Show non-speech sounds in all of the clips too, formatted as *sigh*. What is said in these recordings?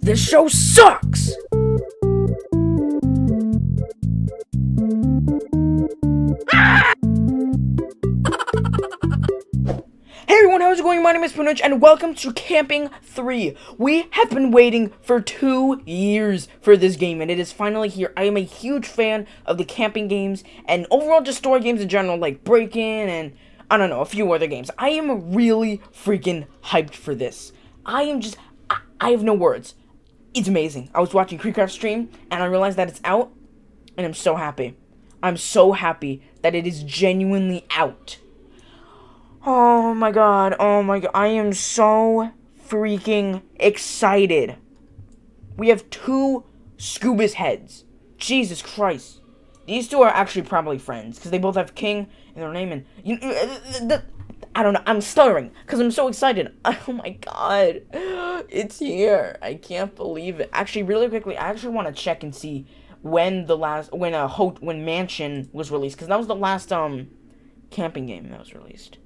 This show sucks! *laughs* Hey everyone, how's it going? My name is Pwnage, and welcome to Camping 3. We have been waiting for two years for this game, and it is finally here. I am a huge fan of the camping games, and overall just story games in general, like Break-In, and I don't know, a few other games. I am really freaking hyped for this. I am just, I, have no words. It's amazing. I was watching KreekCraft stream, and I realized that it's out, and I'm so happy. I'm so happy that it is genuinely out. Oh my god, oh my god, I am so freaking excited. We have two Scuba's heads. Jesus Christ. These two are actually probably friends, because they both have King in their name, and, you, uh, the, I don't know, I'm stuttering, because I'm so excited. *laughs* Oh my god, it's here. I can't believe it. Actually, really quickly, I actually want to check and see when the last, when a uh, Hot, when Mansion was released, because that was the last, um, camping game that was released.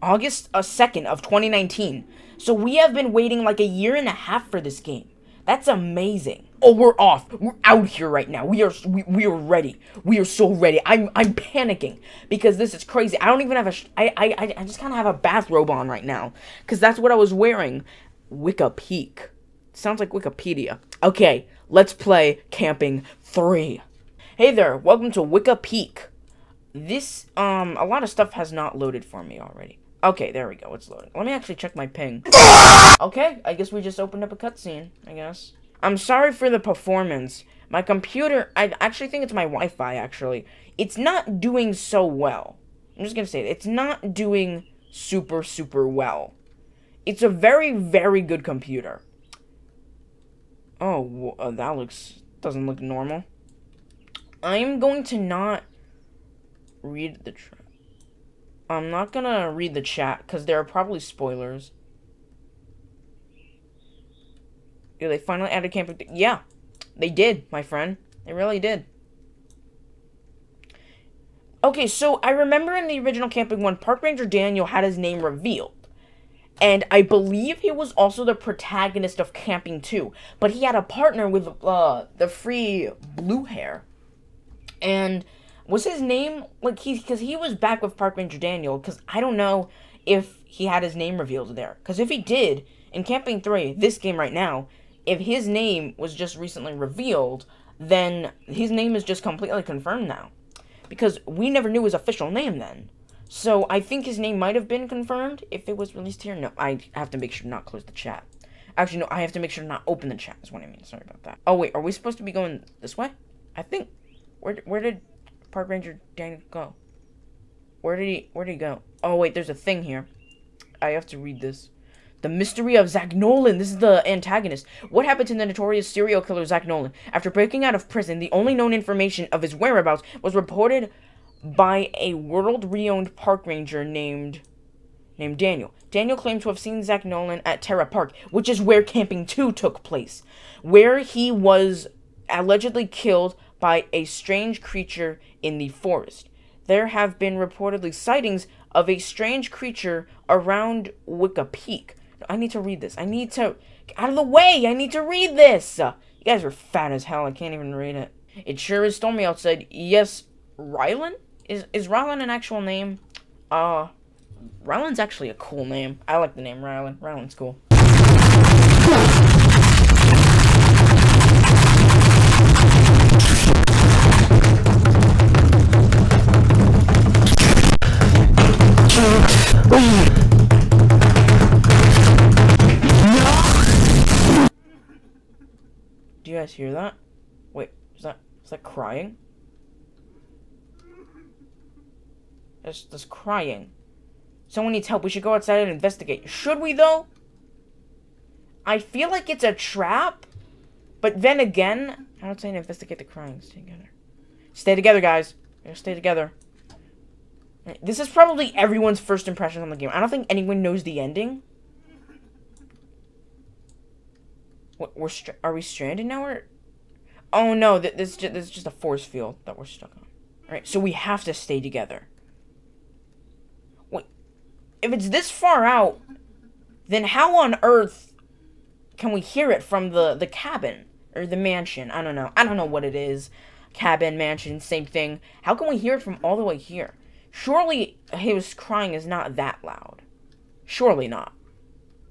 August uh, 2nd of 2019. So we have been waiting like a year and a half for this game. That's amazing. Oh, we're off. We're out here right now. We are we, we are ready. We are so ready. I'm I'm panicking because this is crazy. I don't even have a I I I just kind of have a bathrobe on right now cuz that's what I was wearing. Peak. Sounds like Wikipedia. Okay, let's play Camping 3. Hey there. Welcome to Peak. This um a lot of stuff has not loaded for me already. Okay, there we go. It's loading. Let me actually check my ping. okay, I guess we just opened up a cutscene, I guess. I'm sorry for the performance. My computer, I actually think it's my Wi-Fi, actually. It's not doing so well. I'm just gonna say it. It's not doing super, super well. It's a very, very good computer. Oh, uh, that looks, doesn't look normal. I'm going to not read the... I'm not gonna read the chat because there are probably spoilers. Yeah, they finally add added camping. Yeah, they did, my friend. They really did. Okay, so I remember in the original camping one, Park Ranger Daniel had his name revealed. And I believe he was also the protagonist of Camping 2. But he had a partner with uh, the free blue hair. And was his name like he because he was back with Park Ranger Daniel? Because I don't know if he had his name revealed there. Because if he did in Camping Three, this game right now, if his name was just recently revealed, then his name is just completely confirmed now. Because we never knew his official name then. So I think his name might have been confirmed if it was released here. No, I have to make sure not close the chat. Actually, no, I have to make sure not open the chat is what I mean. Sorry about that. Oh, wait, are we supposed to be going this way? I think... Where, where did Park Ranger Daniel go? Where did he, where did he go? Oh, wait, there's a thing here. I have to read this. The Mystery of Zach Nolan. This is the antagonist. What happened to the notorious serial killer Zach Nolan? After breaking out of prison, the only known information of his whereabouts was reported by a world-renowned park ranger named named Daniel. Daniel claimed to have seen Zach Nolan at Terra Park, which is where Camping 2 took place, where he was allegedly killed by a strange creature in the forest. There have been reportedly sightings of a strange creature around Wicca Peak. I need to read this. I need to... Get out of the way! I need to read this! Uh, You guys are fat as hell. I can't even read it. It sure is stormy outside. Yes, Rylan? Is, is Rylan an actual name? Uh, Rylan's actually a cool name. I like the name Rylan. Rylan's cool. Hear that? Wait, is that is that crying? That's that's crying. Someone needs help. We should go outside and investigate. Should we though? I feel like it's a trap, but then again, I don't say investigate the crying. Stay together. Stay together, guys. stay together. This is probably everyone's first impression on the game. I don't think anyone knows the ending. What, we're are we stranded now? Or oh no, this, this, this is just a force field that we're stuck on. All right, so we have to stay together. Wait, if it's this far out, then how on earth can we hear it from the the cabin or the mansion? I don't know. I don't know what it is. Cabin, mansion, same thing. How can we hear it from all the way here? Surely his crying is not that loud. Surely not.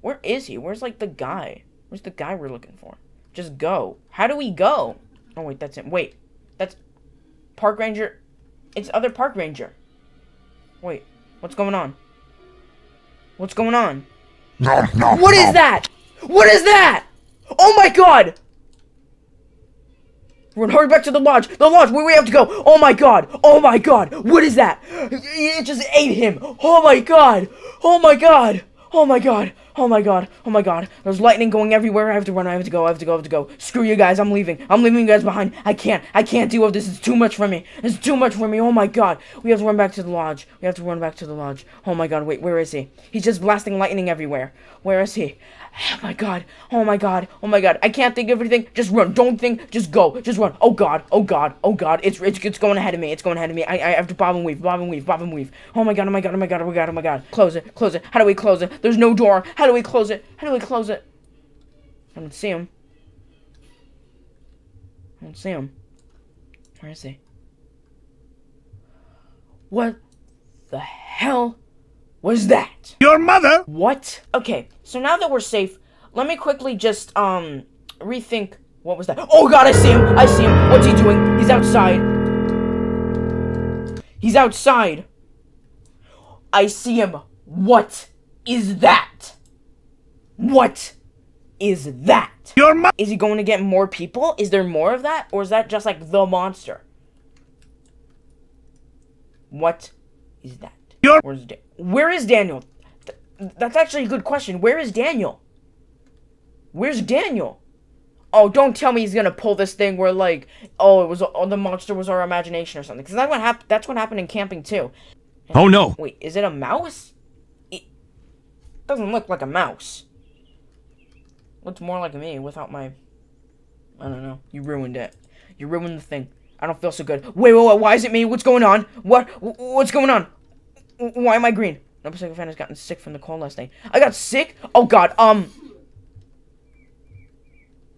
Where is he? Where's like the guy? Where's the guy we're looking for? Just go. How do we go? Oh wait, that's it. Wait. That's Park Ranger. It's other Park Ranger. Wait. What's going on? What's going on? No, no, What is no. that? What is that? Oh my god! Run, hurry back to the lodge. The lodge, where we have to go. Oh my god. Oh my god. What is that? It just ate him. Oh my god. Oh my god. Oh my god. Oh my god. Oh my god. There's lightning going everywhere. I have to run. I have to go. I have to go. I have to go. Screw you guys. I'm leaving. I'm leaving you guys behind. I can't. I can't deal with this. It's too much for me. It's too much for me. Oh my god. We have to run back to the lodge. We have to run back to the lodge. Oh my god. Wait, where is he? He's just blasting lightning everywhere. Where is he? Oh my god. Oh my god. Oh my god. I can't think of anything. Just run. Don't think. Just go. Just run. Oh god. Oh god. Oh god. It's it's, it's going ahead of me. It's going ahead of me. I, I have to bob and weave. Bob and weave. Bob and weave. Oh my god. Oh my god. Oh my god. Oh my god. Oh my god. Close it. Close it. How do we close it? There's no door. How do we close it? How do we close it? I don't see him. I don't see him. Where is he? What the hell was that? Your mother? What? Okay, so now that we're safe, let me quickly just, um, rethink what was that? Oh god, I see him! I see him! What's he doing? He's outside. He's outside. I see him. What is that? What is that? Your mother? Is he going to get more people? Is there more of that? Or is that just like the monster? What is that? Your- Where's da- Where is Daniel? Th- that's actually a good question. Where is Daniel? Where's Daniel? Oh, don't tell me he's gonna pull this thing where like, oh, it was oh, the monster was our imagination or something. Because that's what happened. That's what happened in camping too. Oh no. Wait, is it a mouse? It doesn't look like a mouse. Looks more like me without my. I don't know. You ruined it. You ruined the thing. I don't feel so good. Wait, wait, wait. Why is it me? What's going on? What? What's going on? Why am I green? No Pacific fan has gotten sick from the cold last night. I got sick? Oh god. Um.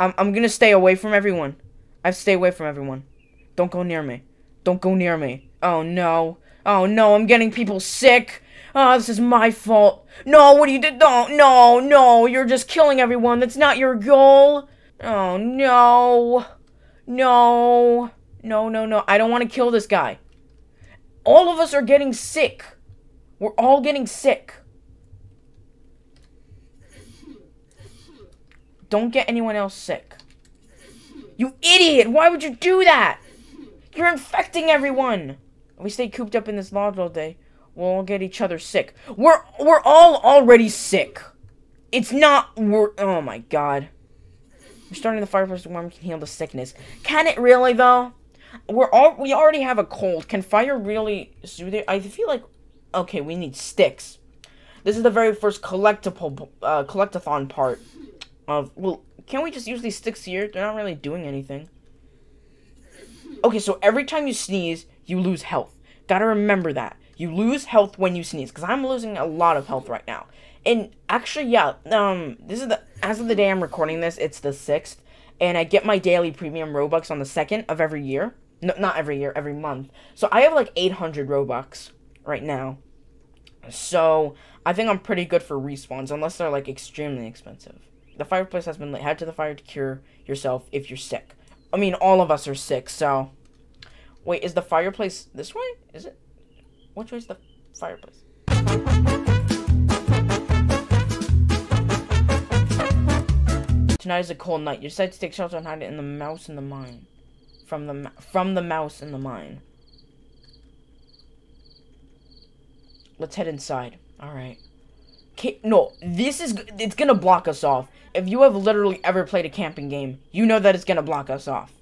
I'm I'm gonna stay away from everyone. I stay away from everyone. Don't go near me. Don't go near me. Oh no. Oh no, I'm getting people sick. Oh, this is my fault. No, what do you do? Don't. No, no, you're just killing everyone. That's not your goal. Oh no. No. No, no, no. I don't want to kill this guy. All of us are getting sick. We're all getting sick. Don't get anyone else sick. You idiot! Why would you do that? You're infecting everyone. We stay cooped up in this lodge all day, we'll all get each other sick. We're we're all already sick. It's not we're oh my god. We're starting the fireplace to warm can heal the sickness. Can it really though? We're all we already have a cold. Can fire really soothe it? I feel like okay, we need sticks. This is the very first collectible uh, collectathon part of well, can we just use these sticks here? They're not really doing anything. Okay, so every time you sneeze, you lose health. Gotta remember that. You lose health when you sneeze, because I'm losing a lot of health right now. And actually, yeah, um, this is the as of the day I'm recording this, it's the sixth, and I get my daily premium Robux on the second of every year. No, not every year, every month. So I have like 800 Robux right now. So I think I'm pretty good for respawns, unless they're like extremely expensive. The fireplace has been lit. Head to the fire to cure yourself if you're sick. I mean, all of us are sick, so. Wait, is the fireplace this way? Is it? Which way is the fireplace? Tonight is a cold night. You decide to take shelter and hide it in the mouse in the mine. From the from the mouse in the mine. Let's head inside. All right. No, this is it's gonna block us off. If you have literally ever played a camping game, you know that it's gonna block us off.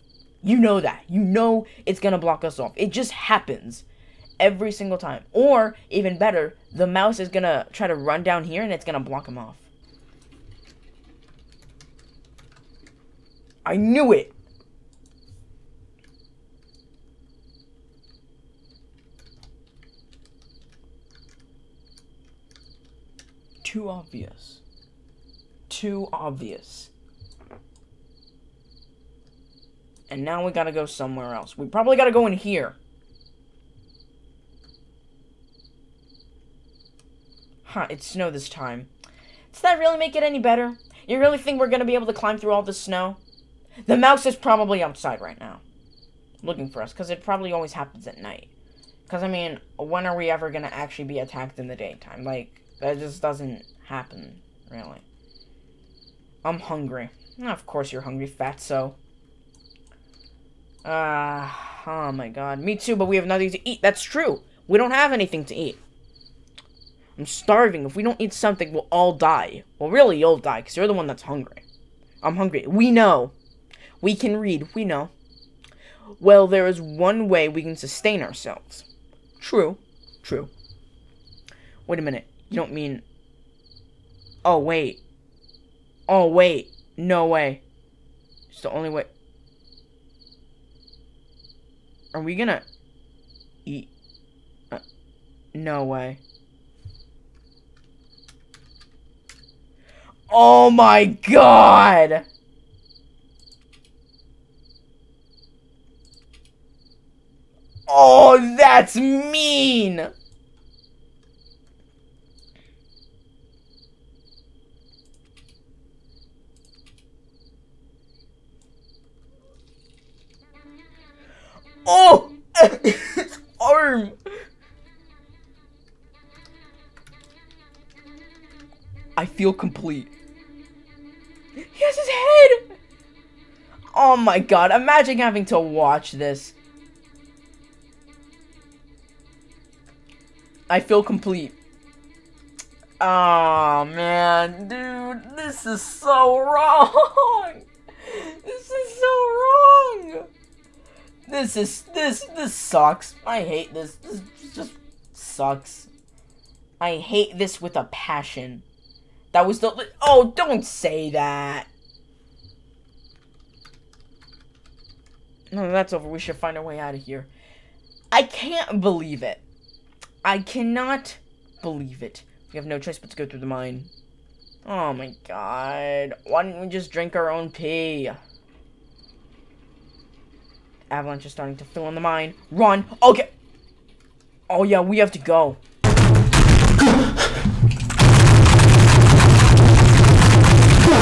You know that. You know it's gonna block us off. It just happens every single time. Or, even better, the mouse is going to try to run down here and it's going to block him off. I knew it! Too obvious. Too obvious. And now we gotta go somewhere else. We probably gotta go in here. Huh, it's snow this time. Does that really make it any better? You really think we're gonna be able to climb through all the snow? The mouse is probably outside right now. Looking for us, because it probably always happens at night. Because, I mean, when are we ever gonna actually be attacked in the daytime? Like, that just doesn't happen, really. I'm hungry. Of course you're hungry, fatso. Ah, uh, oh my god. Me too, but we have nothing to eat. That's true. We don't have anything to eat. I'm starving. If we don't eat something, we'll all die. Well, really, you'll die, because you're the one that's hungry. I'm hungry. We know. We can read. We know. Well, there is one way we can sustain ourselves. True. True. Wait a minute. You don't mean... Oh, wait. Oh, wait. No way. It's the only way. Are we gonna eat? Uh, no way. Oh my god! Oh, that's mean! Oh! *laughs* Arm! I feel complete. He has his head! Oh my god, imagine having to watch this. I feel complete. Oh man, dude, this is so wrong! This is so wrong! This is this this sucks. I hate this. This just sucks. I hate this with a passion. That was the Oh, don't say that. No, that's over. We should find our way out of here. I can't believe it. I cannot believe it. We have no choice but to go through the mine. Oh my god. Why didn't we just drink our own pee? Avalanche is starting to fill in the mine. Run! Okay! Oh yeah, we have to go.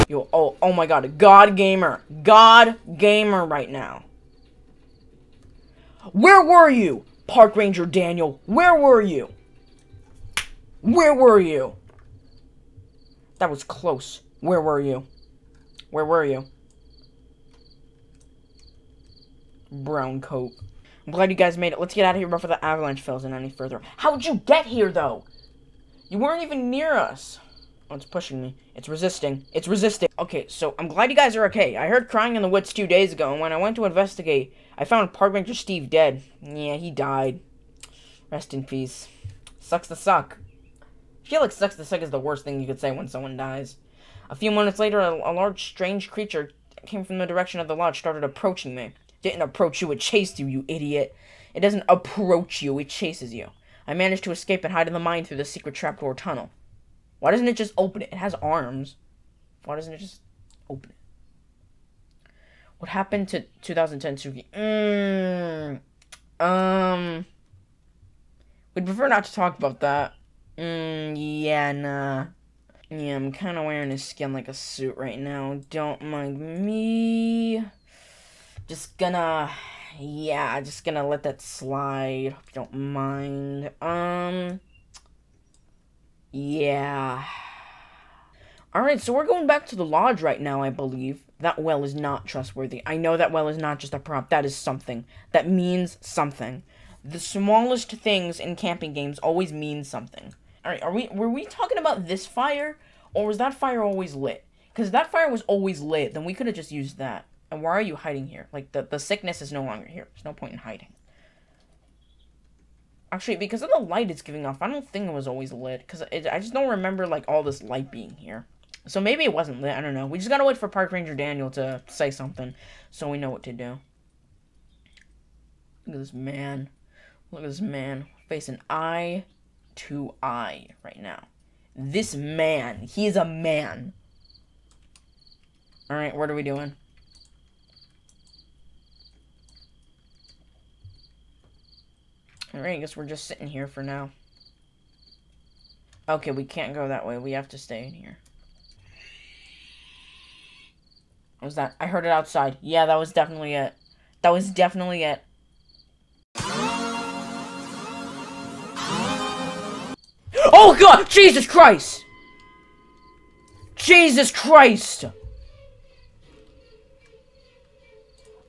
Yo, oh, oh my god, God Gamer. God Gamer right now. Where were you? Park Ranger Daniel, where were you? Where were you? That was close. Where were you? Where were you? brown coat. I'm glad you guys made it. Let's get out of here before the avalanche fills in any further. How'd you get here, though? You weren't even near us. Oh, it's pushing me. It's resisting. It's resisting. Okay, so I'm glad you guys are okay. I heard crying in the woods two days ago, and when I went to investigate, I found Park Ranger Steve dead. Yeah, he died. Rest in peace. Sucks to suck. I feel like sucks to suck is the worst thing you could say when someone dies. A few minutes later, a, a large, strange creature came from the direction of the lodge, started approaching me didn't approach you, it chased you, you idiot. It doesn't approach you, it chases you. I managed to escape and hide in the mine through the secret trapdoor tunnel. Why doesn't it just open it? It has arms. Why doesn't it just open it? What happened to 2010 Suki? Mmm. Um. We'd prefer not to talk about that. Mm, yeah, nah. Yeah, I'm kind of wearing his skin like a suit right now. Don't mind me just gonna yeah just gonna let that slide hope you don't mind um yeah. Alright so we're going back to the lodge right now i believe. That well is not trustworthy. I know that well is not just a prop. That is something. That means something. The smallest things in camping games always mean something. Alright are we were we talking about this fire? Or was that fire always lit? Because that fire was always lit then we could have just used that. And why are you hiding here? Like, the, the sickness is no longer here. There's no point in hiding. Actually, because of the light it's giving off, I don't think it was always lit. Because I just don't remember, like, all this light being here. So maybe it wasn't lit. I don't know. We just gotta wait for Park Ranger Daniel to say something so we know what to do. Look at this man. Look at this man facing eye to eye right now. This man. He is a man. Alright, what are we doing? Alright, I guess we're just sitting here for now. Okay, we can't go that way. We have to stay in here. What was that? I heard it outside. Yeah, that was definitely it. That was definitely it. Oh god! Jesus Christ! Jesus Christ!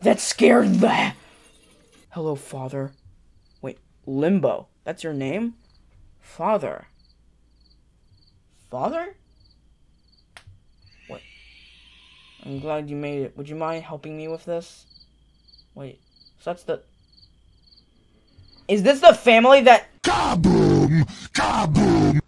That scared the... Hello, Father. Wait, Limbo. That's your name? Father. Father? What? I'm glad you made it. Would you mind helping me with this? Wait, so that's the... Is this the family that... Kaboom! Kaboom!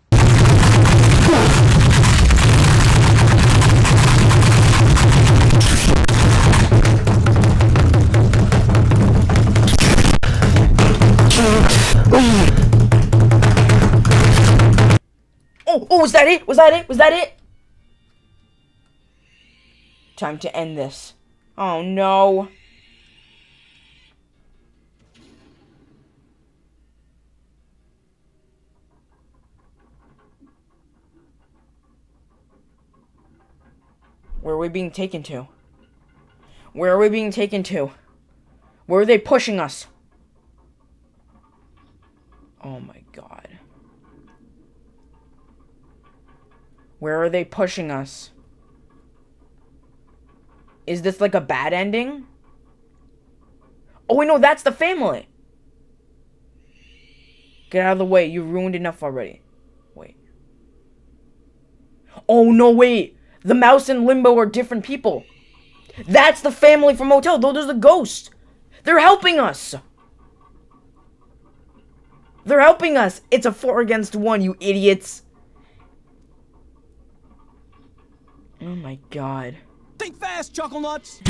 Oh, oh, was that it? Was that it? Was that it? Time to end this. Oh, no. Where are we being taken to? Where are we being taken to? Where are they pushing us? Oh my god. Where are they pushing us? Is this like a bad ending? Oh, wait, no, that's the family. Get out of the way. You ruined enough already. Wait. Oh, no, wait. The mouse and Limbo are different people. That's the family from Motel. Those are the ghosts. They're helping us. They're helping us. It's a four against one, you idiots. Oh my god. Think fast, Chuckle Nuts!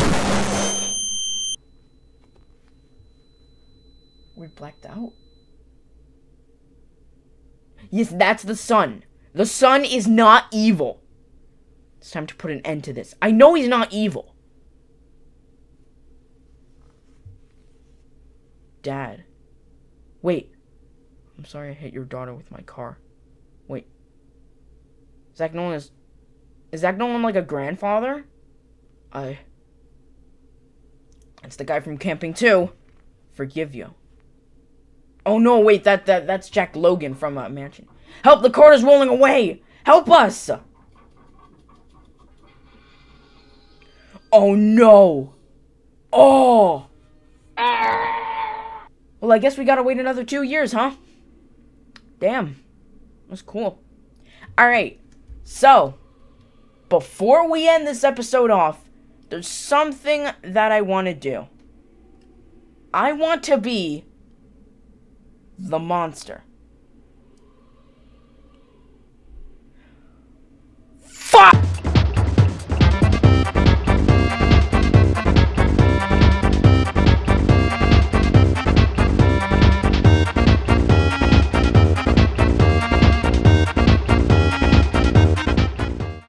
We blacked out. Yes, that's the sun. The sun is not evil. It's time to put an end to this. I know he's not evil. Dad. Wait. I'm sorry I hit your daughter with my car. Wait. Zach Nolan is... Is Zach Nolan like a grandfather? I... It's the guy from Camping 2. Forgive you. Oh no, wait, that, that that's Jack Logan from uh, Mansion. Help, the cart is rolling away! Help us! Oh no! Oh! Well, I guess we gotta wait another two years, huh? Damn. That's cool. Alright, so, before we end this episode off, there's something that I want to do. I want to be the monster.